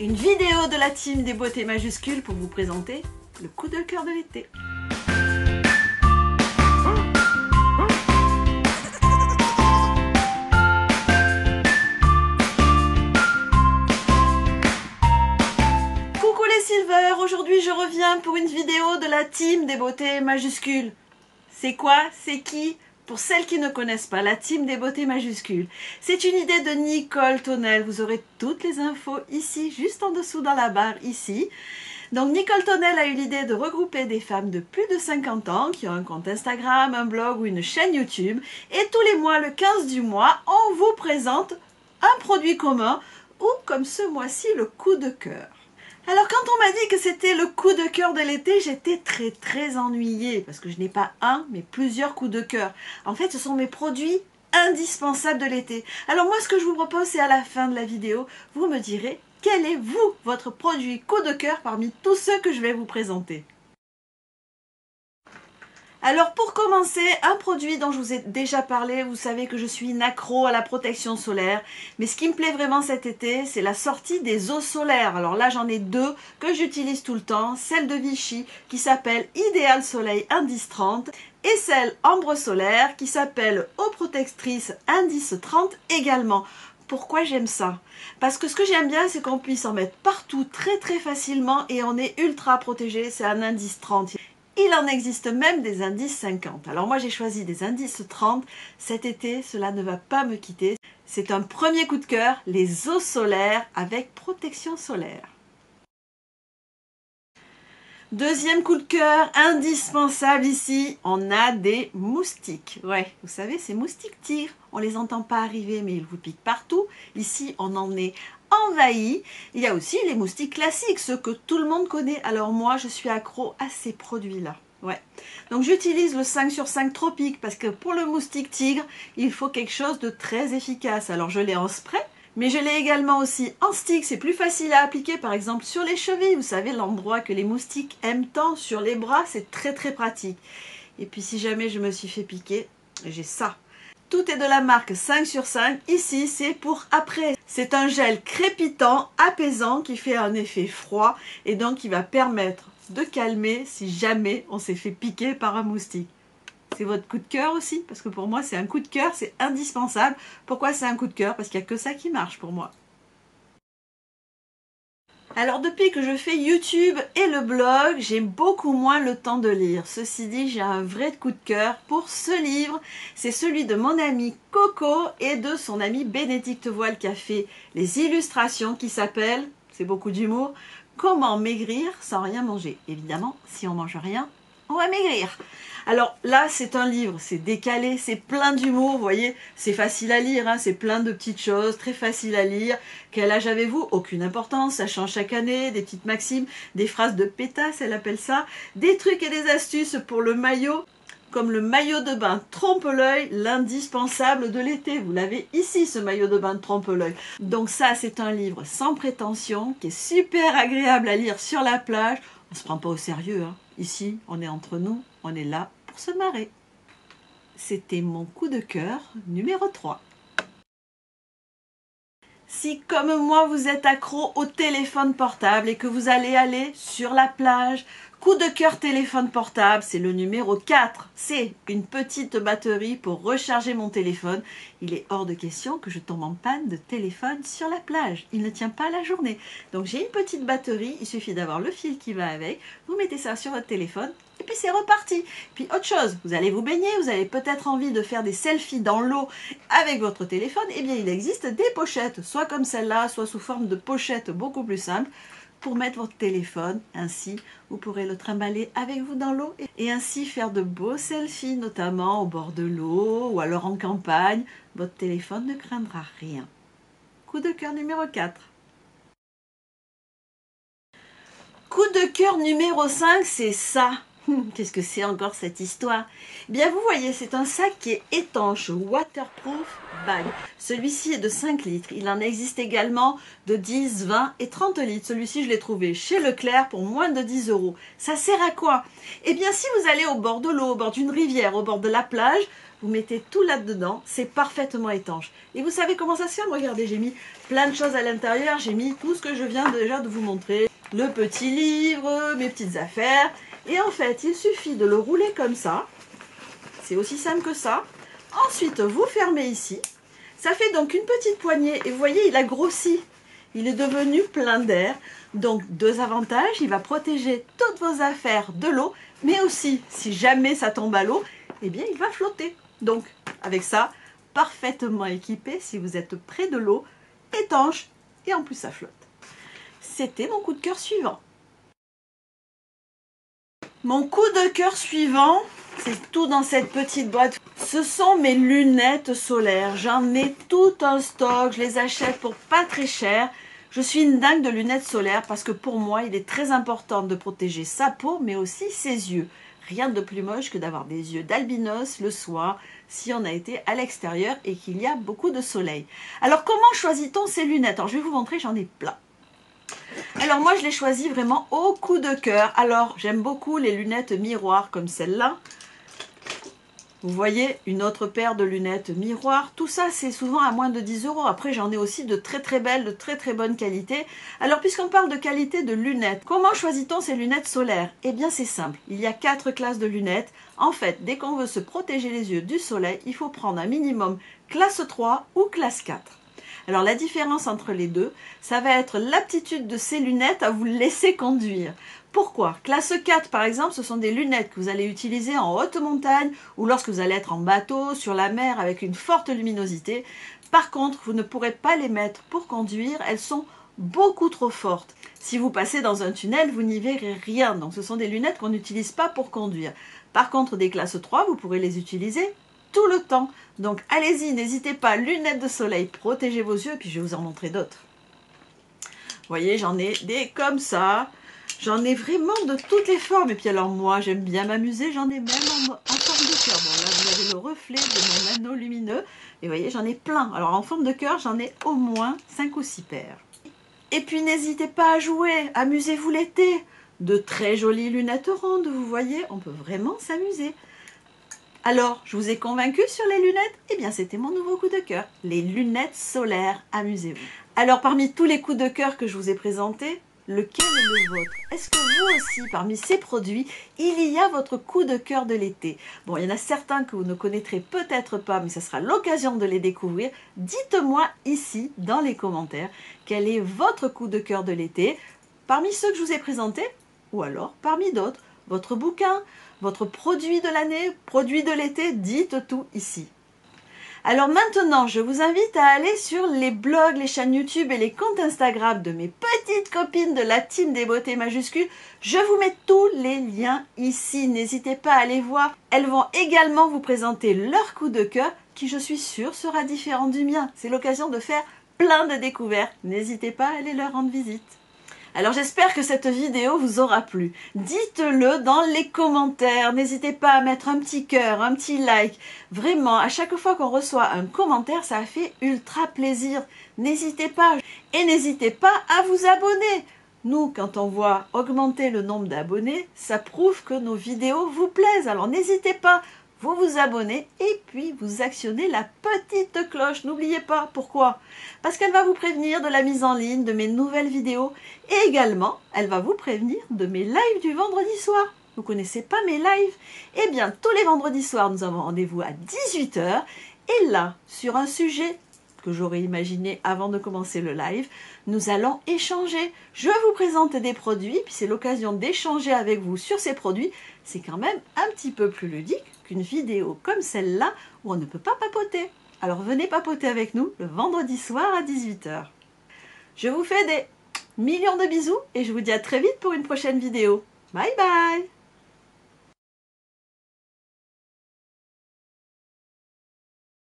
Une vidéo de la team des beautés majuscules pour vous présenter le coup de cœur de l'été. Coucou les Silver, aujourd'hui je reviens pour une vidéo de la team des beautés majuscules. C'est quoi? C'est qui? Pour celles qui ne connaissent pas la team des beautés majuscules, c'est une idée de Nicole Tonnel. Vous aurez toutes les infos ici, juste en dessous dans la barre ici. Donc Nicole Tonnel a eu l'idée de regrouper des femmes de plus de 50 ans qui ont un compte Instagram, un blog ou une chaîne YouTube. Et tous les mois, le 15 du mois, on vous présente un produit commun ou comme ce mois-ci le coup de cœur. Alors quand on m'a dit que c'était le coup de cœur de l'été, j'étais très très ennuyée parce que je n'ai pas un mais plusieurs coups de cœur. En fait, ce sont mes produits indispensables de l'été. Alors moi, ce que je vous propose, c'est à la fin de la vidéo, vous me direz quel est vous, votre produit coup de cœur parmi tous ceux que je vais vous présenter? Alors pour commencer, un produit dont je vous ai déjà parlé, vous savez que je suis une accro à la protection solaire, mais ce qui me plaît vraiment cet été, c'est la sortie des eaux solaires. Alors là j'en ai deux que j'utilise tout le temps, celle de Vichy qui s'appelle Idéal Soleil Indice 30 et celle Ambre Solaire qui s'appelle Eau Protectrice Indice 30 également. Pourquoi j'aime ça? Parce que ce que j'aime bien, c'est qu'on puisse en mettre partout très très facilement et on est ultra protégé. C'est un indice 30. Il en existe même des indices 50. Alors moi j'ai choisi des indices 30. Cet été, cela ne va pas me quitter. C'est un premier coup de cœur, les eaux solaires avec protection solaire. Deuxième coup de cœur, indispensable ici, on a des moustiques. Ouais, vous savez, ces moustiques tigres, on les entend pas arriver, mais ils vous piquent partout. Ici, on en est envahi. Il y a aussi les moustiques classiques, ceux que tout le monde connaît. Alors moi, je suis accro à ces produits-là. Ouais. Donc j'utilise le 5 sur 5 tropique parce que pour le moustique tigre, il faut quelque chose de très efficace. Alors je l'ai en spray, mais je l'ai également aussi en stick. C'est plus facile à appliquer par exemple sur les chevilles. Vous savez l'endroit que les moustiques aiment tant sur les bras, c'est très très pratique. Et puis si jamais je me suis fait piquer, j'ai ça. Tout est de la marque 5 sur 5. Ici, c'est pour après. C'est un gel crépitant, apaisant, qui fait un effet froid et donc qui va permettre de calmer si jamais on s'est fait piquer par un moustique. C'est votre coup de cœur aussi? Parce que pour moi, c'est un coup de cœur, c'est indispensable. Pourquoi c'est un coup de cœur? Parce qu'il n'y a que ça qui marche pour moi. Alors depuis que je fais YouTube et le blog, j'ai beaucoup moins le temps de lire. Ceci dit, j'ai un vrai coup de cœur pour ce livre. C'est celui de mon ami Coco et de son ami Bénédicte Voile qui a fait les illustrations qui s'appellent, c'est beaucoup d'humour, Comment maigrir sans rien manger. Évidemment, si on mange rien, on va maigrir. Alors là, c'est un livre, c'est décalé, c'est plein d'humour, vous voyez, c'est facile à lire, hein, c'est plein de petites choses, très facile à lire. Quel âge avez-vous? Aucune importance, ça change chaque année, des petites maximes, des phrases de pétasse, elle appelle ça, des trucs et des astuces pour le maillot, comme le maillot de bain trompe-l'œil, l'indispensable de l'été. Vous l'avez ici, ce maillot de bain trompe-l'œil. Donc ça, c'est un livre sans prétention, qui est super agréable à lire sur la plage. On se prend pas au sérieux, hein. Ici, on est entre nous, on est là pour se marrer. C'était mon coup de cœur numéro 3. Si comme moi vous êtes accro au téléphone portable et que vous allez aller sur la plage, coup de cœur téléphone portable, c'est le numéro 4. C'est une petite batterie pour recharger mon téléphone. Il est hors de question que je tombe en panne de téléphone sur la plage. Il ne tient pas la journée. Donc j'ai une petite batterie, il suffit d'avoir le fil qui va avec. Vous mettez ça sur votre téléphone et puis c'est reparti. Puis autre chose, vous allez vous baigner, vous avez peut-être envie de faire des selfies dans l'eau avec votre téléphone. Eh bien il existe des pochettes, soit comme celle-là, soit sous forme de pochette beaucoup plus simple pour mettre votre téléphone. Ainsi, vous pourrez le trimballer avec vous dans l'eau et ainsi faire de beaux selfies, notamment au bord de l'eau ou alors en campagne. Votre téléphone ne craindra rien. Coup de cœur numéro 4. Coup de cœur numéro 5, c'est ça. Qu'est-ce que c'est encore cette histoire? Bien, vous voyez, c'est un sac qui est étanche, waterproof bag. Celui-ci est de 5 litres. Il en existe également de 10, 20 et 30 litres. Celui-ci, je l'ai trouvé chez Leclerc pour moins de 10 euros. Ça sert à quoi? Eh bien, si vous allez au bord de l'eau, au bord d'une rivière, au bord de la plage, vous mettez tout là-dedans, c'est parfaitement étanche. Et vous savez comment ça se fait? Regardez, j'ai mis plein de choses à l'intérieur, j'ai mis tout ce que je viens déjà de vous montrer. Le petit livre, mes petites affaires. Et en fait, il suffit de le rouler comme ça. C'est aussi simple que ça. Ensuite, vous fermez ici. Ça fait donc une petite poignée. Et vous voyez, il a grossi. Il est devenu plein d'air. Donc, deux avantages. Il va protéger toutes vos affaires de l'eau. Mais aussi, si jamais ça tombe à l'eau, eh bien, il va flotter. Donc, avec ça, parfaitement équipé si vous êtes près de l'eau, étanche et en plus ça flotte. C'était mon coup de cœur suivant. Mon coup de cœur suivant, c'est tout dans cette petite boîte. Ce sont mes lunettes solaires. J'en ai tout un stock. Je les achète pour pas très cher. Je suis une dingue de lunettes solaires parce que pour moi, il est très important de protéger sa peau, mais aussi ses yeux. Rien de plus moche que d'avoir des yeux d'albinos le soir si on a été à l'extérieur et qu'il y a beaucoup de soleil. Alors comment choisit-on ces lunettes? Alors je vais vous montrer, j'en ai plein. Alors moi je les choisis vraiment au coup de cœur. Alors j'aime beaucoup les lunettes miroirs comme celle-là. Vous voyez, une autre paire de lunettes miroir. Tout ça, c'est souvent à moins de 10 euros. Après, j'en ai aussi de très très belles, de très très bonne qualité. Alors, puisqu'on parle de qualité de lunettes, comment choisit-on ces lunettes solaires? Eh bien, c'est simple. Il y a quatre classes de lunettes. En fait, dès qu'on veut se protéger les yeux du soleil, il faut prendre un minimum classe 3 ou classe 4. Alors la différence entre les deux, ça va être l'aptitude de ces lunettes à vous laisser conduire. Pourquoi? Classe 4 par exemple, ce sont des lunettes que vous allez utiliser en haute montagne ou lorsque vous allez être en bateau, sur la mer avec une forte luminosité. Par contre, vous ne pourrez pas les mettre pour conduire, elles sont beaucoup trop fortes. Si vous passez dans un tunnel, vous n'y verrez rien. Donc ce sont des lunettes qu'on n'utilise pas pour conduire. Par contre, des classes 3, vous pourrez les utiliser le temps. Donc allez-y, n'hésitez pas, lunettes de soleil, protégez vos yeux, puis je vais vous en montrer d'autres. Voyez, j'en ai des comme ça. J'en ai vraiment de toutes les formes. Et puis alors moi, j'aime bien m'amuser, j'en ai même en, forme de cœur. Bon là, vous avez le reflet de mon anneau lumineux. Et voyez, j'en ai plein. Alors en forme de cœur, j'en ai au moins 5 ou 6 paires. Et puis n'hésitez pas à jouer, amusez-vous l'été. De très jolies lunettes rondes, vous voyez, on peut vraiment s'amuser. Alors, je vous ai convaincu sur les lunettes? Eh bien, c'était mon nouveau coup de cœur. Les lunettes solaires, amusez-vous. Alors, parmi tous les coups de cœur que je vous ai présentés, lequel est le vôtre? Est-ce que vous aussi, parmi ces produits, il y a votre coup de cœur de l'été? Bon, il y en a certains que vous ne connaîtrez peut-être pas, mais ce sera l'occasion de les découvrir. Dites-moi ici, dans les commentaires, quel est votre coup de cœur de l'été? Parmi ceux que je vous ai présentés, ou alors parmi d'autres votre bouquin, votre produit de l'année, produit de l'été, dites tout ici. Alors maintenant, je vous invite à aller sur les blogs, les chaînes YouTube et les comptes Instagram de mes petites copines de la team des beautés majuscules. Je vous mets tous les liens ici. N'hésitez pas à aller voir. Elles vont également vous présenter leur coup de cœur qui, je suis sûre, sera différent du mien. C'est l'occasion de faire plein de découvertes. N'hésitez pas à aller leur rendre visite. Alors j'espère que cette vidéo vous aura plu. Dites-le dans les commentaires. N'hésitez pas à mettre un petit cœur, un petit like. Vraiment, à chaque fois qu'on reçoit un commentaire, ça fait ultra plaisir. N'hésitez pas. Et n'hésitez pas à vous abonner. Nous, quand on voit augmenter le nombre d'abonnés, ça prouve que nos vidéos vous plaisent. Alors n'hésitez pas vous vous abonnez et puis vous actionnez la petite cloche. N'oubliez pas pourquoi? Parce qu'elle va vous prévenir de la mise en ligne de mes nouvelles vidéos et également elle va vous prévenir de mes lives du vendredi soir. Vous connaissez pas mes lives? Eh bien, tous les vendredis soirs, nous avons rendez-vous à 18h et là, sur un sujet que j'aurais imaginé avant de commencer le live, nous allons échanger. Je vous présente des produits, puis c'est l'occasion d'échanger avec vous sur ces produits. C'est quand même un petit peu plus ludique qu'une vidéo comme celle-là où on ne peut pas papoter. Alors venez papoter avec nous le vendredi soir à 18h. Je vous fais des millions de bisous et je vous dis à très vite pour une prochaine vidéo. Bye bye